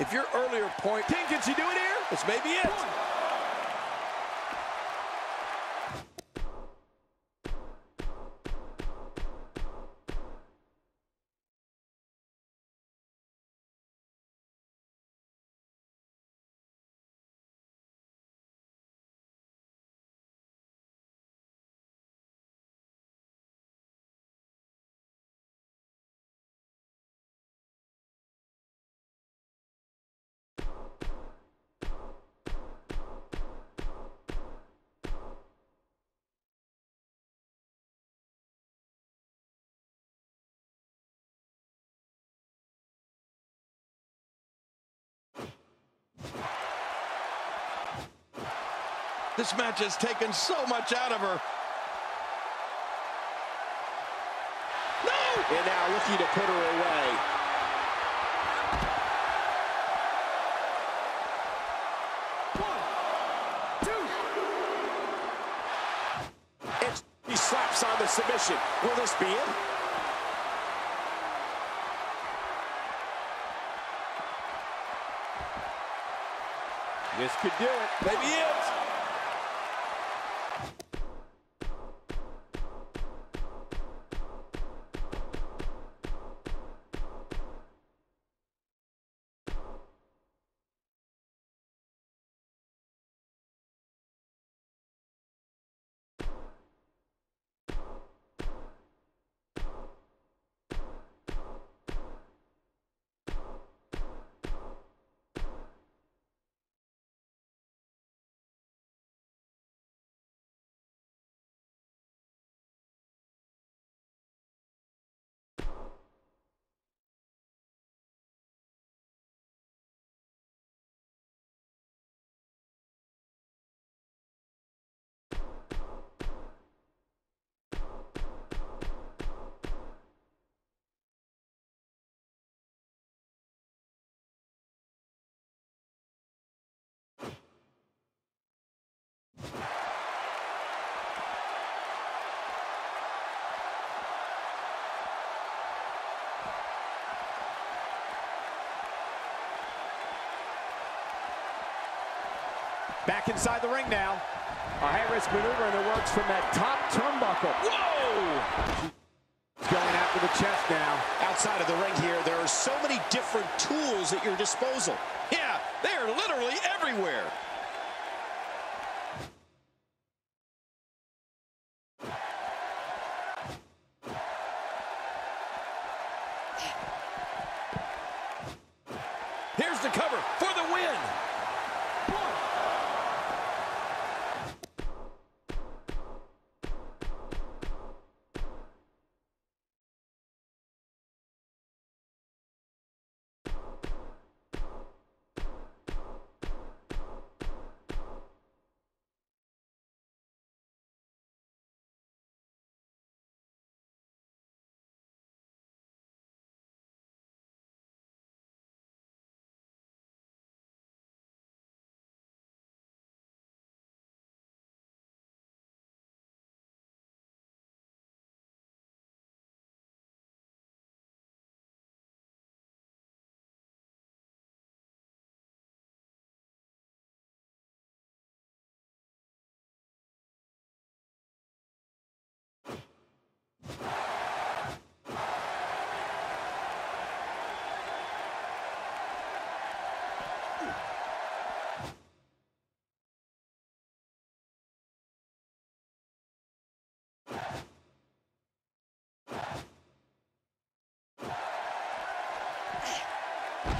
If your earlier point... King, can she do it here? This may be it. This match has taken so much out of her. No! And now looking to put her away. On the submission. Will this be it? This could do it. Maybe it. Back inside the ring now. A high-risk maneuver in the works from that top turnbuckle. Whoa! He's going after the chest now. Outside of the ring here, there are so many different tools at your disposal. Yeah, they are literally everywhere.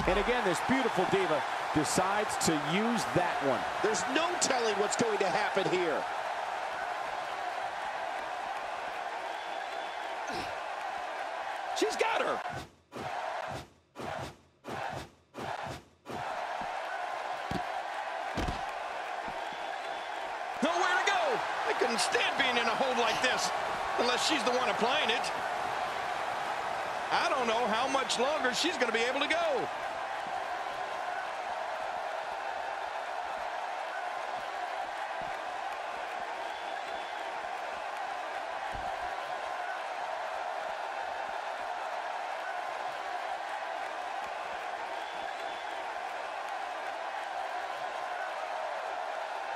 And again, this beautiful diva decides to use that one. There's no telling what's going to happen here. She's got her. Nowhere to go. I couldn't stand being in a hold like this unless she's the one applying it. I don't know how much longer she's going to be able to go.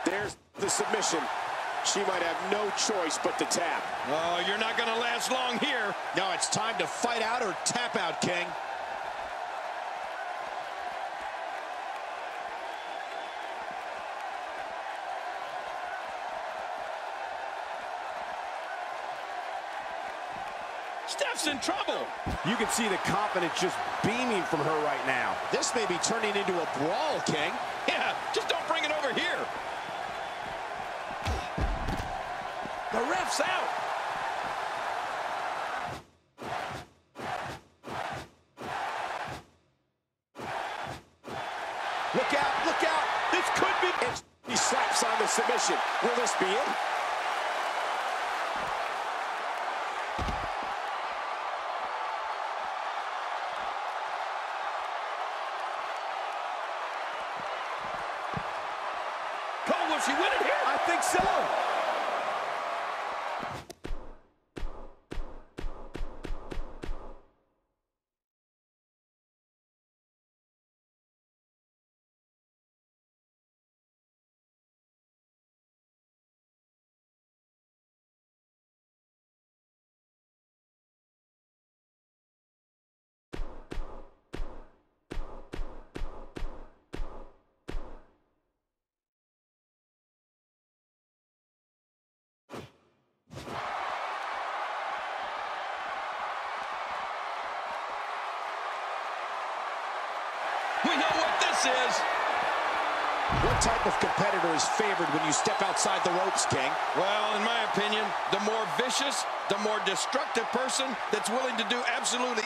There's the submission. She might have no choice but to tap. Oh, you're not going to last long here. No, it's time to fight out or tap out, King. Steph's in trouble. You can see the confidence just beaming from her right now. This may be turning into a brawl, King. Yeah, just don't bring it over here. The ref's out. Look out, look out. This could be... And he slaps on the submission. Will this be it? Cole, will she win it here? I think so. We know what this is. What type of competitor is favored when you step outside the ropes, King? Well, in my opinion, the more vicious, the more destructive person that's willing to do absolutely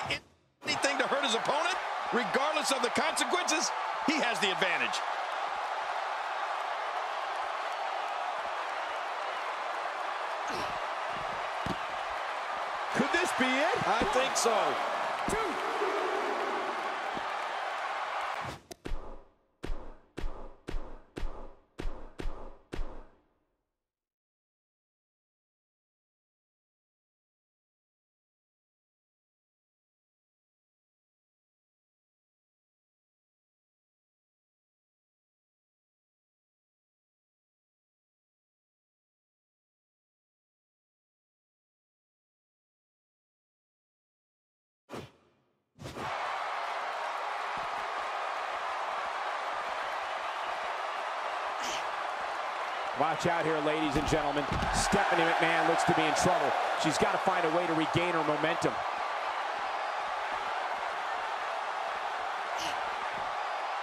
anything to hurt his opponent, regardless of the consequences, he has the advantage. Could this be it? I think so. Watch out here, ladies and gentlemen. Stephanie McMahon looks to be in trouble. She's got to find a way to regain her momentum.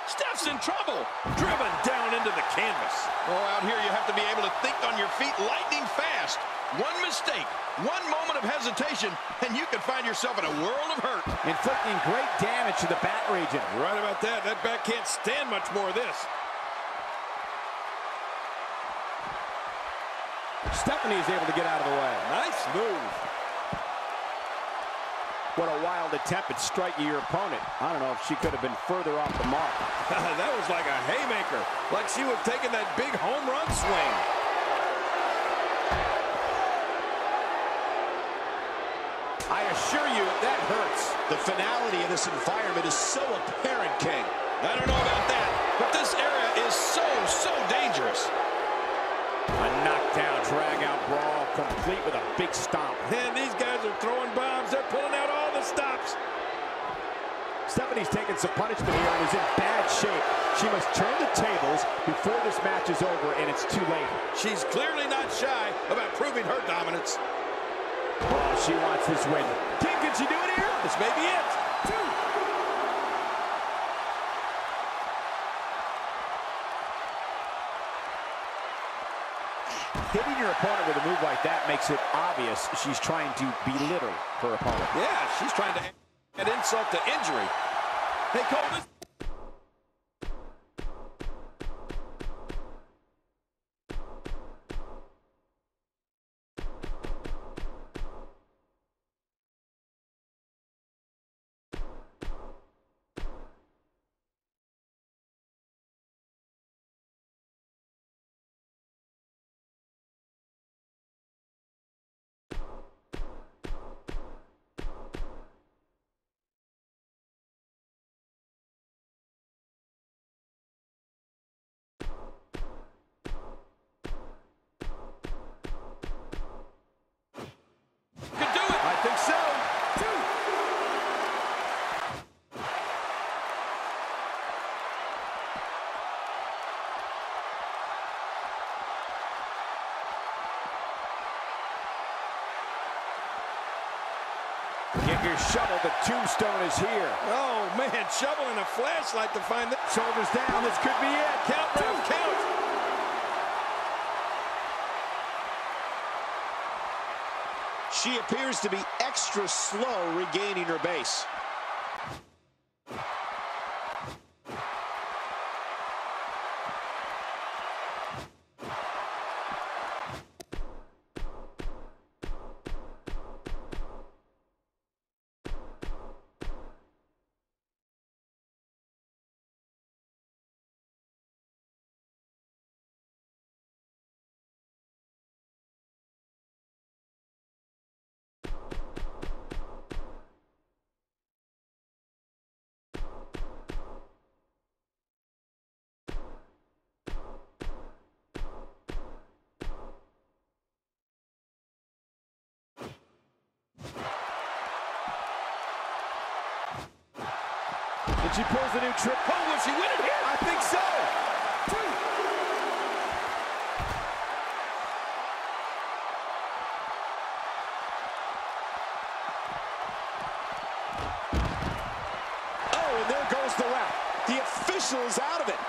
Steph's in trouble. Driven down into the canvas. Oh, out here you have to be able to think on your feet lightning fast. One mistake, one moment of hesitation, and you can find yourself in a world of hurt. Inflicting great damage to the back region. Right about that. That back can't stand much more of this. Stephanie is able to get out of the way. Nice move. What a wild attempt at striking your opponent. I don't know if she could have been further off the mark. that was like a haymaker. Like she was taking that big home run swing. I assure you, that hurts. The finality of this environment is so apparent, King. I don't know about that, but this area is so, so dangerous. A knockdown, drag-out brawl, complete with a big stomp. And these guys are throwing bombs. They're pulling out all the stops. Stephanie's taking some punishment here and is in bad shape. She must turn the tables before this match is over, and it's too late. She's clearly not shy about proving her dominance. Oh, she wants this win. Can she do it here? This may be it. Hitting your opponent with a move like that makes it obvious she's trying to belittle her opponent. Yeah, she's trying to add insult to injury. Hey, Cole, shovel. The tombstone is here. Oh, man, shovel and a flashlight to find the Shoulders down. This could be it. count, Ref, count. She appears to be extra slow regaining her base. And she pulls the new trick. Oh, will she win it here? I think so. Oh, and there goes the ref. The official is out of it.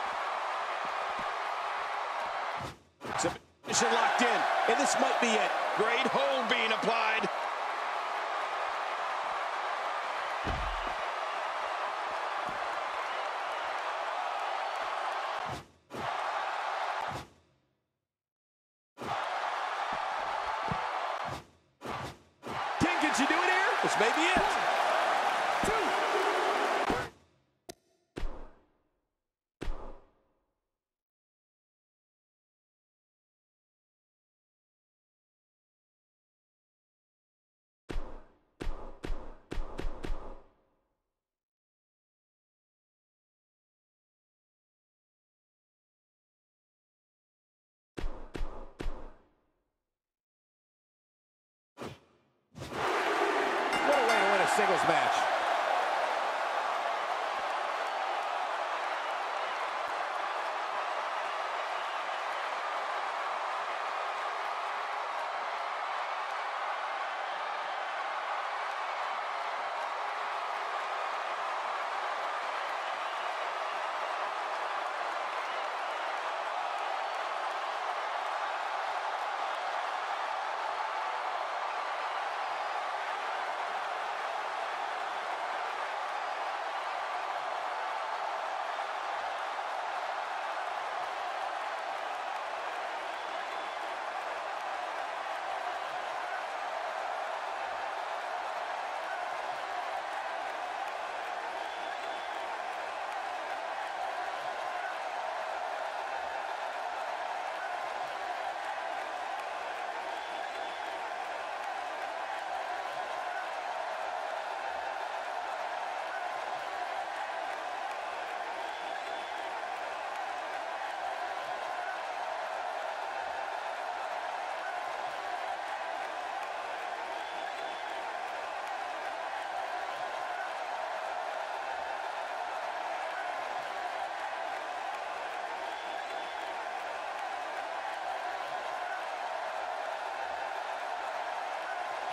Singles match.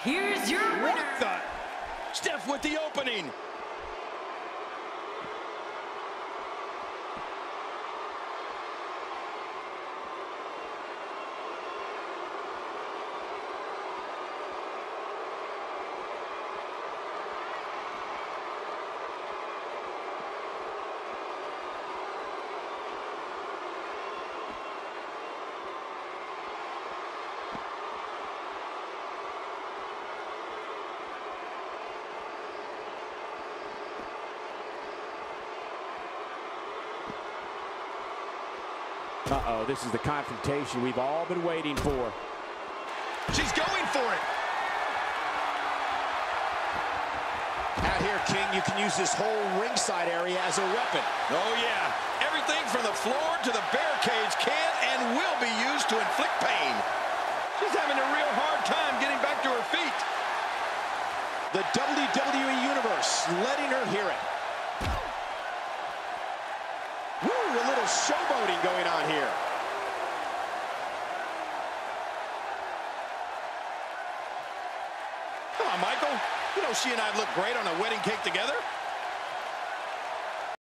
Here's your What winner. the? Steph with the opening. Uh-oh, this is the confrontation we've all been waiting for. She's going for it. Out here, King, you can use this whole ringside area as a weapon. Oh, yeah. Everything from the floor to the barricades can and will be used to inflict pain. She's having a real hard time getting back to her feet. The WWE Universe letting her hear it. Showboating going on here. Come on, Michael. You know she and I look great on a wedding cake together.